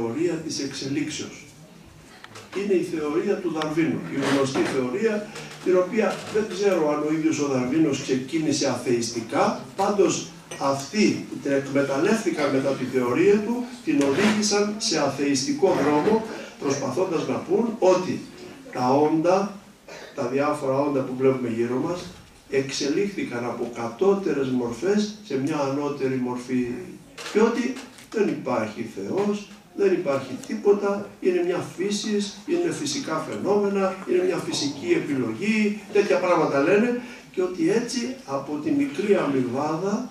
θεωρία της εξελίξεως. Είναι η θεωρία του Δαρβίνου, η γνωστή θεωρία, την οποία δεν ξέρω αν ο ίδιος ο Δαρβίνος ξεκίνησε αθεϊστικά, πάντως αυτοί που την εκμεταλλεύτηκαν μετά τη θεωρία του, την οδήγησαν σε αθεϊστικό δρόμο, προσπαθώντας να πούν ότι τα όντα, τα διάφορα όντα που βλέπουμε γύρω μας, εξελίχθηκαν από κατώτερες μορφές σε μια ανώτερη μορφή και ότι δεν υπάρχει Θεός, δεν υπάρχει τίποτα, είναι μια φύσης, είναι φυσικά φαινόμενα, είναι μια φυσική επιλογή, τέτοια πράγματα λένε. Και ότι έτσι από τη μικρή αμοιβάδα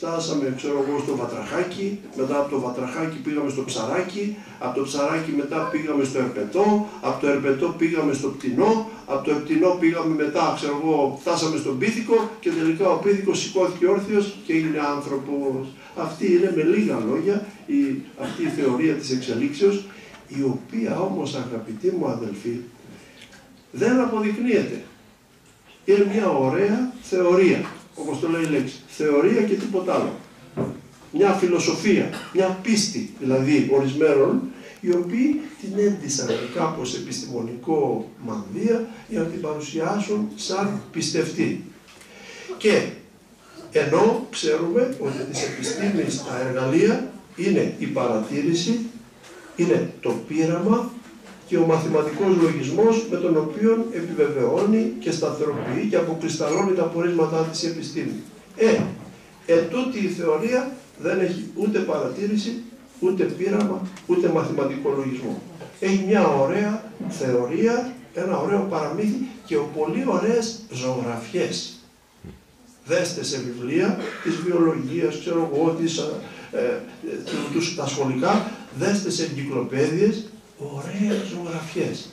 φτάσαμε ξέρω εγώ στο Βατραχάκι, μετά από το Βατραχάκι πήγαμε στο Ψαράκι, από το Ψαράκι μετά πήγαμε στο Ερπετό, από το Ερπετό πήγαμε στο Πτηνό, από το Πτηνό πήγαμε μετά, ξέρω εγώ, φτάσαμε στον Πίθηκο και τελικά ο Πίθηκος σηκώθηκε όρθιος και έγινε άνθρωπος. Αυτή είναι με λίγα λόγια η, αυτή η θεωρία της εξελίξεως, η οποία όμως αγαπητοί μου αδελφοί δεν αποδεικνύεται. Είναι μια ωραία θεωρία όπως το λέει η λέξη, θεωρία και τίποτα άλλο. Μια φιλοσοφία, μια πίστη δηλαδή ορισμένων, οι οποίοι την έντυσαν κάπως επιστημονικό μανδύα για να την παρουσιάσουν σαν πιστευτή. Και ενώ ξέρουμε ότι της επιστήμης τα εργαλεία είναι η παρατήρηση, είναι το πείραμα και ο μαθηματικός λογισμός με τον οποίο επιβεβαιώνει και σταθεροποιεί και αποκρισταλώνει τα πορίσματά της η επιστήμη. Ε, ετούτη η θεωρία δεν έχει ούτε παρατήρηση, ούτε πείραμα, ούτε μαθηματικό λογισμό. Έχει μια ωραία θεωρία, ένα ωραίο παραμύθι και πολύ ωραίες ζωγραφιές. Δέστε σε βιβλία της βιολογίας, ξέρω εγώ, της, ε, ε, τα σχολικά, δέστε σε εγκυκλοπαίδειες ωραίες ζωγραφιές.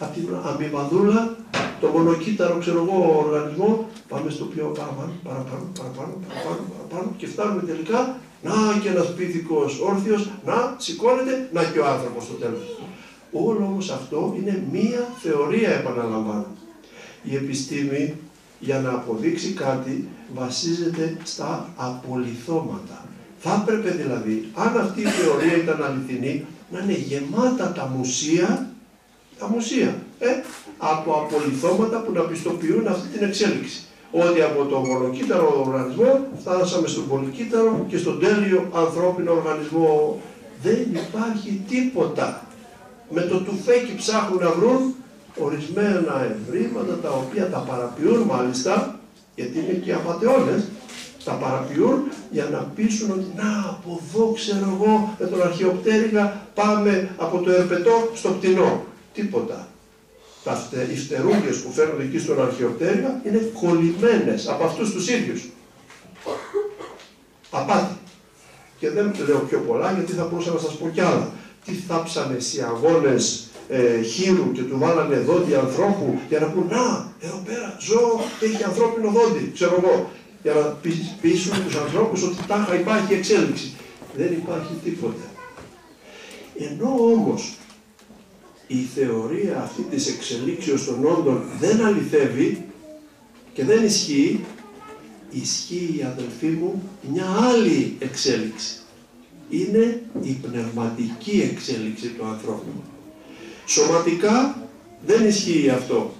Από την αμοιβαδούλα, το μονοκύτταρο, ξέρω εγώ, οργανισμό, πάμε στο πιο παραπάνω, παραπάνω, παραπάνω, παραπάνω, παραπάνω και φτάνουμε τελικά, να και ένας πίθηκος όρθιος, να σηκώνεται, να και ο άνθρωπος στο τέλος. Όλο όμως αυτό είναι μία θεωρία, επαναλαμβάνω. Η επιστήμη για να αποδείξει κάτι βασίζεται στα απολυθώματα. Θα έπρεπε δηλαδή, αν αυτή η θεωρία ήταν αληθινή, να είναι γεμάτα τα μουσεία, τα μουσεία, ε, από απολυθώματα που να πιστοποιούν αυτή την εξέλιξη. Ότι από το μονοκύτταρο οργανισμό φτάσαμε στον πολυκύτταρο και στον τέλειο ανθρώπινο οργανισμό. Δεν υπάρχει τίποτα. Με το τουφέκι ψάχνουν να βρουν ορισμένα ευρήματα τα οποία τα παραποιούν μάλιστα, γιατί είναι και απαταιώνες, τα παραποιούν για να πείσουν ότι να από εδώ ξέρω εγώ με τον αρχαιοπτέρυγα πάμε από το ερπετό στο πτηνό. Τίποτα. Τα οι φτερούγες που φέρνουν εκεί στον αρχαιοπτέρυγα είναι κολλημένες από αυτούς τους ίδιους. Απάτη. Και δεν λέω πιο πολλά γιατί θα μπορούσα να σας πω κι άλλα. Τι θάψανε οι αγώνες ε, χείρου και του βάλανε δόντι ανθρώπου για να πούν να εδώ πέρα ζώο έχει ανθρώπινο δόντι, ξέρω εγώ για να πείσουν τους ανθρώπους ότι τάχα υπάρχει εξέλιξη. Δεν υπάρχει τίποτα. Ενώ όμως η θεωρία αυτή της εξελίξεως των όντων δεν αληθεύει και δεν ισχύει, ισχύει αδελφοί μου μια άλλη εξέλιξη. Είναι η πνευματική εξέλιξη του ανθρώπου. Σωματικά δεν ισχύει αυτό.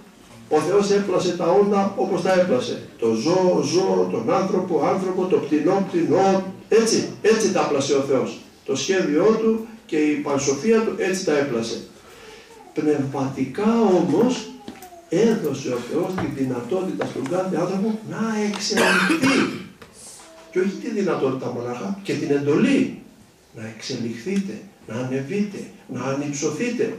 Ο Θεός έπλασε τα όντα όπως τα έπλασε. Το ζώο, ζώο, τον άνθρωπο, άνθρωπο, το πτηνό, πτηνό. Έτσι, έτσι τα έπλασε ο Θεός. Το σχέδιό του και η πανσοφία του έτσι τα έπλασε. Πνευματικά όμως έδωσε ο Θεός τη δυνατότητα στον κάθε άνθρωπο να εξελιχθεί. Και όχι τη δυνατότητα μονάχα και την εντολή να εξελιχθείτε, να ανεβείτε, να ανυψωθείτε,